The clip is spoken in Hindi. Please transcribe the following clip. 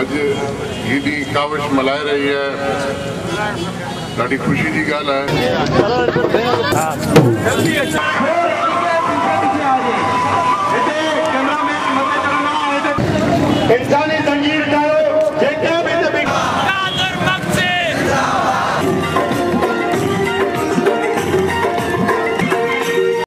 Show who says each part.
Speaker 1: अॼु हेॾी कावश मल्हाए रही है। ॾाढी ख़ुशी जी ॻाल्हि आहे हाँ।